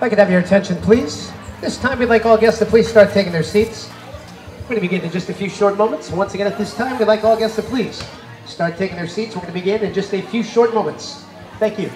If I could have your attention, please. This time, we'd like all guests to please start taking their seats. We're going to begin in just a few short moments. Once again, at this time, we'd like all guests to please start taking their seats. We're going to begin in just a few short moments. Thank you.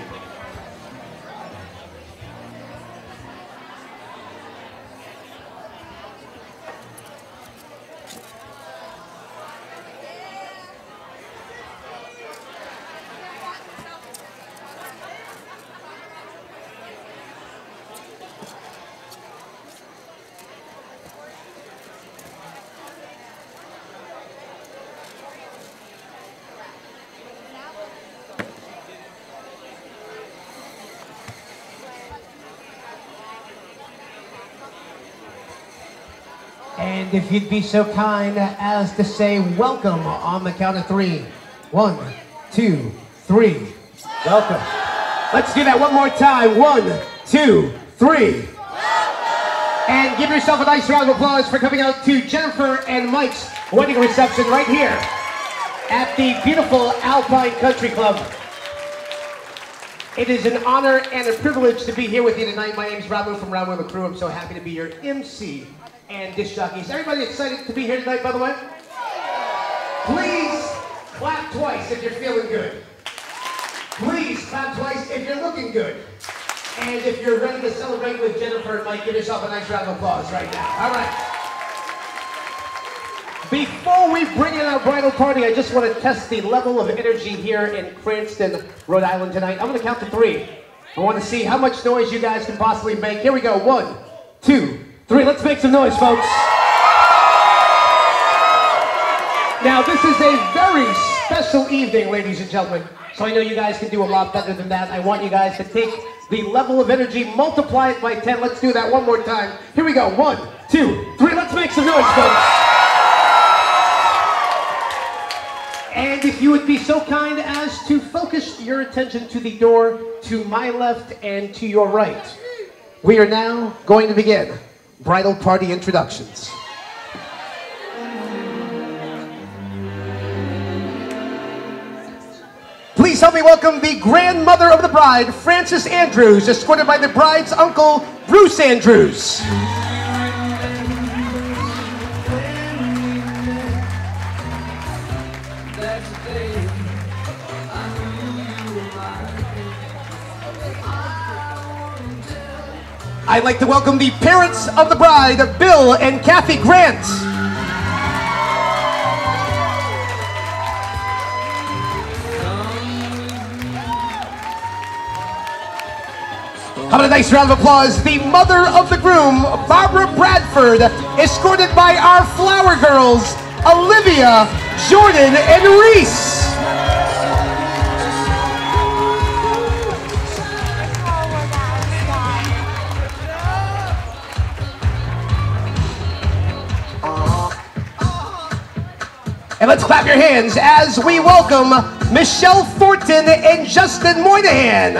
And if you'd be so kind as to say welcome on the count of three. One, two, three. Welcome. Let's do that one more time. One, two, three. And give yourself a nice round of applause for coming out to Jennifer and Mike's wedding reception right here at the beautiful Alpine Country Club. It is an honor and a privilege to be here with you tonight. My name is Ramu from Ramu and the Crew. I'm so happy to be your MC and disc jockeys. Everybody excited to be here tonight, by the way? Please clap twice if you're feeling good. Please clap twice if you're looking good. And if you're ready to celebrate with Jennifer and Mike, give yourself a nice round of applause right now. All right. Before we bring in our bridal party, I just want to test the level of energy here in Cranston, Rhode Island tonight. I'm going to count to three. I want to see how much noise you guys can possibly make. Here we go. One, two, three. Let's make some noise, folks. Now, this is a very special evening, ladies and gentlemen. So I know you guys can do a lot better than that. I want you guys to take the level of energy, multiply it by 10. Let's do that one more time. Here we go. One, two, three. Let's make some noise, folks. And if you would be so kind as to focus your attention to the door to my left and to your right. We are now going to begin bridal party introductions. Please help me welcome the grandmother of the bride, Frances Andrews, escorted by the bride's uncle, Bruce Andrews. I'd like to welcome the parents of the bride, Bill and Kathy Grant. How about a nice round of applause? The mother of the groom, Barbara Bradford, escorted by our flower girls, Olivia, Jordan, and Reese. And let's clap your hands as we welcome Michelle Thornton and Justin Moynihan.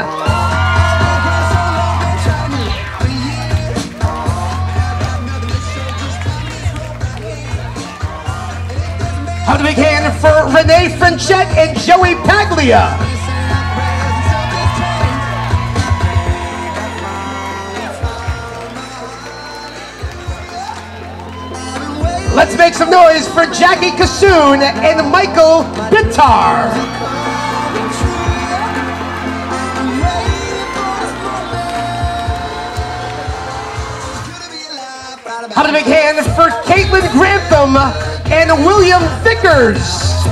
How to big hand for Renee Franchette and Joey Paglia. Let's make some noise for Jackie Kassoon and Michael Bittar. How to big hand for Caitlin Grantham and William Vickers.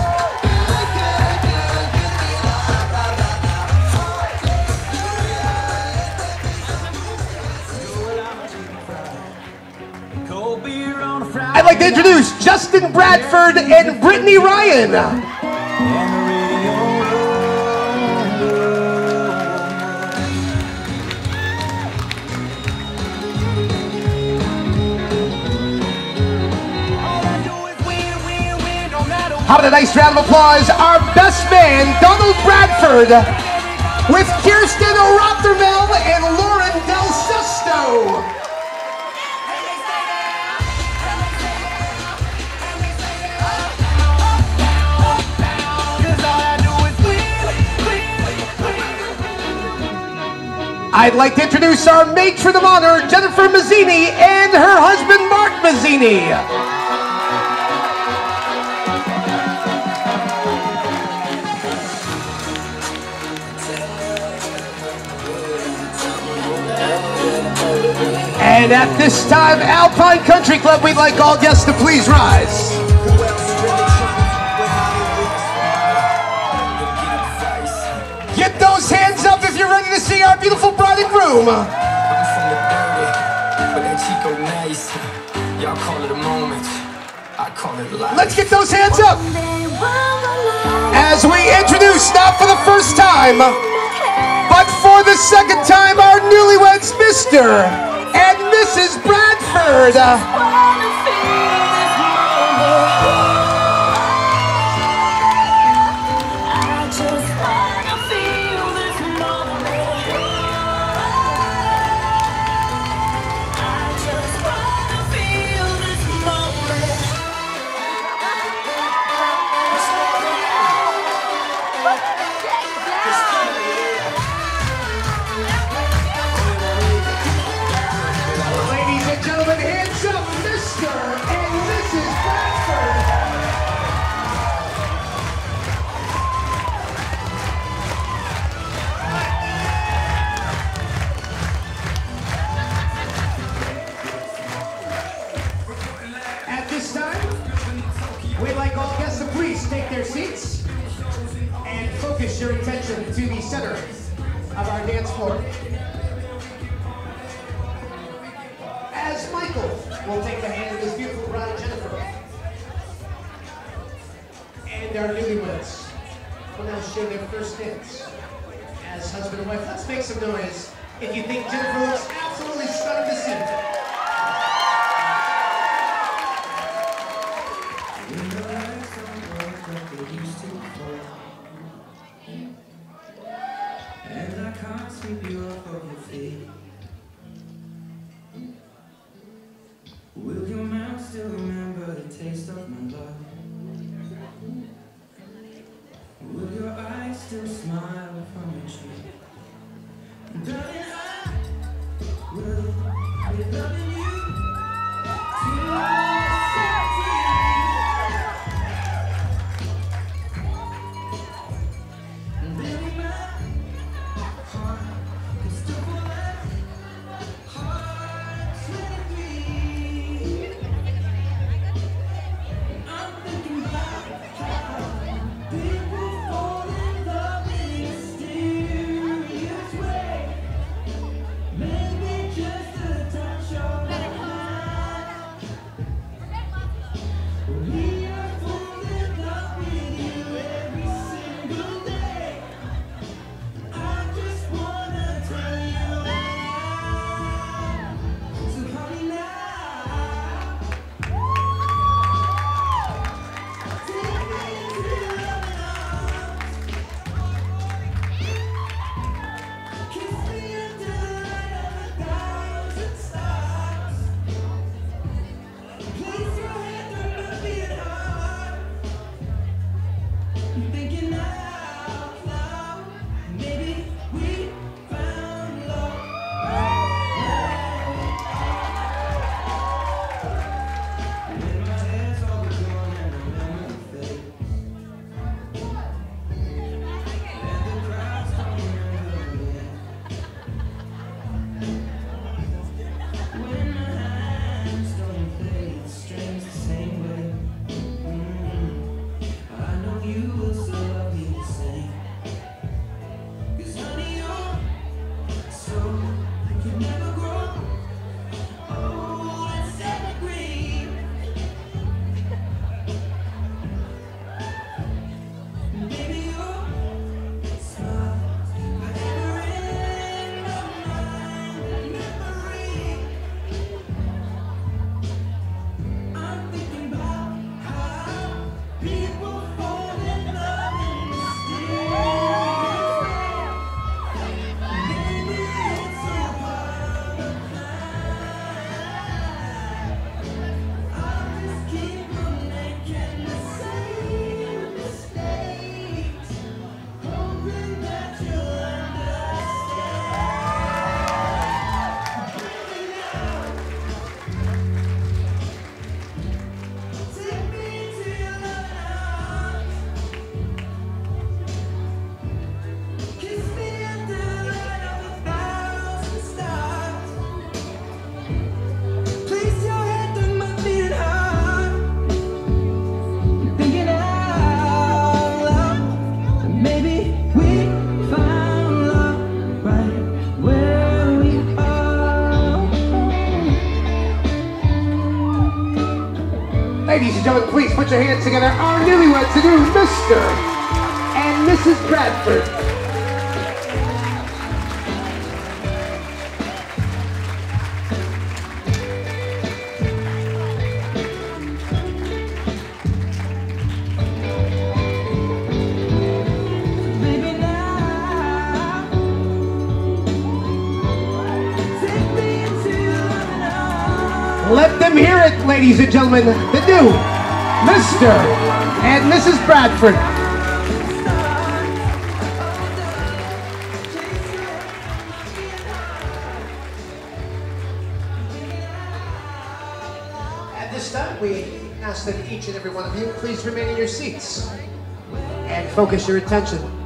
Introduce Justin Bradford and Brittany Ryan. How about a nice round of applause? Our best man, Donald Bradford, with Kirsten Rothermel and Lauren I'd like to introduce our matron of honor, Jennifer Mazzini, and her husband, Mark Mazzini. And at this time, Alpine Country Club, we'd like all guests to please rise. See our beautiful bride and groom. Let's get those hands up. As we introduce, not for the first time, but for the second time, our newlyweds, Mr and Mrs. Bradford. of our dance floor. As Michael will take the hand of his beautiful bride, Jennifer, and our newlyweds will now share their first dance as husband and wife. Let's make some noise if you think Jennifer looks absolutely stunning. mile from the tree. Ladies and gentlemen, please put your hands together. Our newlyweds to do Mr. and Mrs. Bradford. Ladies and gentlemen. The new Mr. and Mrs. Bradford. At this time, we ask that each and every one of you please remain in your seats and focus your attention